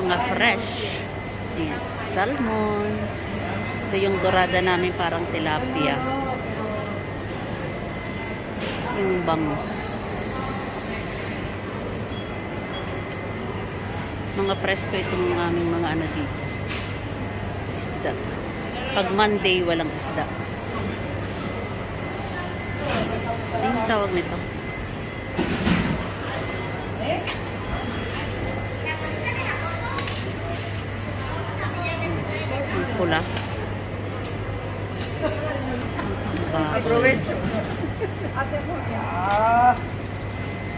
Mga fresh. Ayan. Salmon. Ito yung dorada namin parang tilapia. Yung bangus. Mga presko itong aming mga ano dito. Isda. Pag Monday, walang isda. Ano yung tawag nito? Ang pula. Aprovecho.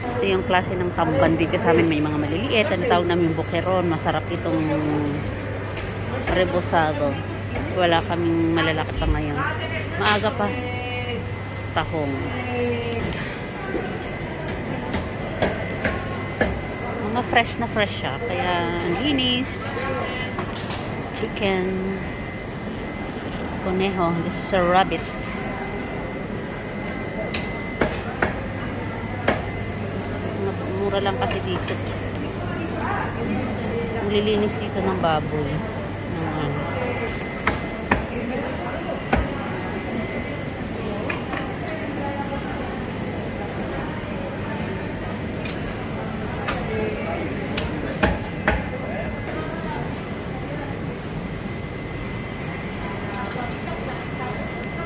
Ito yung klase ng tamban dito sa amin. May mga maliliit. Ang tawag namin bukeron. Masarap itong rebosado. Wala kaming malalaki pa ngayon. Maaga pa. Tahong. Mga fresh na fresh siya. Kaya linis. Chicken. Conejo. This is a rabbit. Mura lang kasi dito. Ang lilinis dito ng baboy. Ng ano.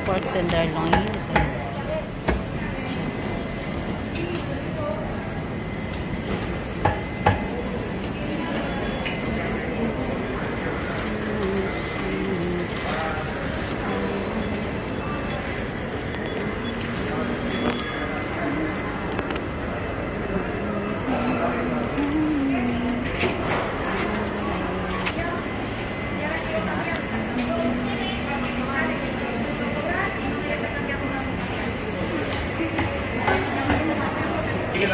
Pork tenderloin.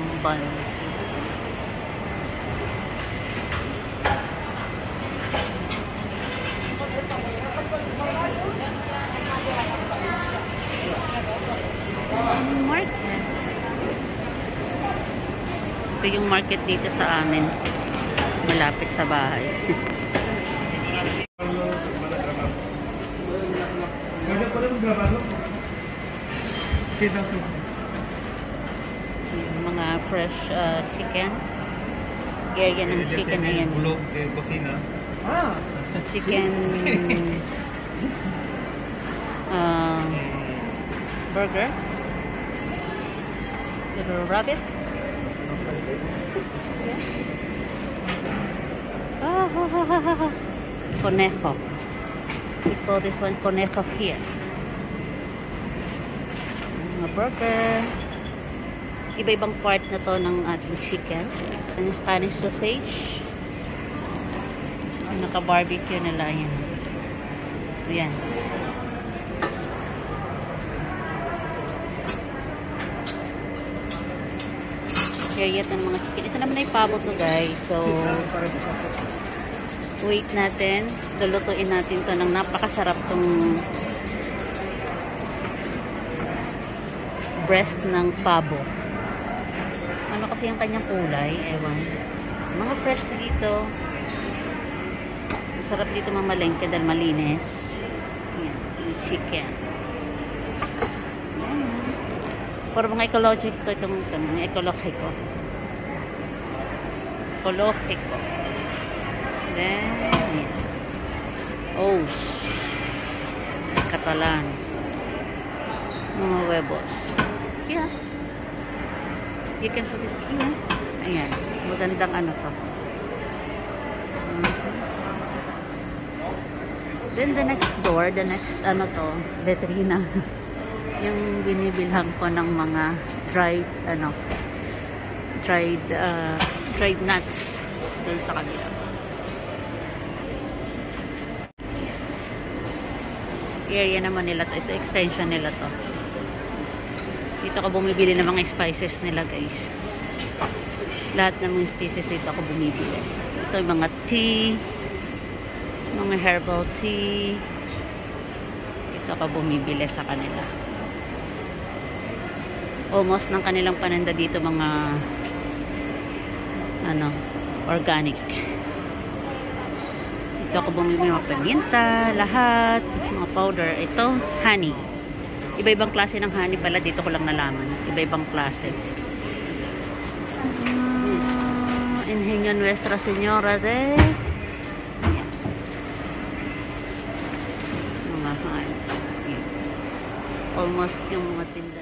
Tambal. market. Ito yung market dito sa amin. Malapit sa bahay. yung mga fresh uh, chicken. Area ng chicken na yan. Bulog de cocina. Ah, Chicken uh, burger. Little rabbit. Ah, ha, ha, ha, ha, ha. Conejo. We call this one conejo here. Mga burger. Iba-ibang part na to ng ating chicken. And Spanish sausage. Naka-barbecue nila yan. Ayan. Kaya ng mga chicken. Ito naman ay pabo to guys. So, wait natin. Lulutuin natin to ng napakasarap tong breast ng pabo. Kasi ang kanyang kulay? Ewan. Mga fresh dito. Masarap dito mamalengke dahil malinis. Ayan, yung chicken. Ayan. Para mga ecologic to itong, mga ecologiko. Ecologiko. Then, ayan. Os. Katalan. Mga huevos. Yeah. You can put it here. Ayan. Magandang ano to. Mhm. Then the next door, the next ano to, letrina. yung binibilhan ko ng mga dried ano dried uh, dried nuts. Doon sa kabila. Area naman nila to. Ito extension nila to. Dito ako bumibili ng mga spices nila guys. Lahat ng mga species dito ako bumibili. Ito yung mga tea, mga herbal tea. Dito ako bumibili sa kanila. Almost ng kanilang pananda dito mga ano, organic. Dito ako bumibili ng mga paminta, lahat, mga powder. Ito, honey. Iba-ibang klase ng honey pala. Dito ko lang nalaman. Iba-ibang klase. Uh, Ingenio Nuestra Señora de... Almost yung mga tinda